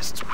bastards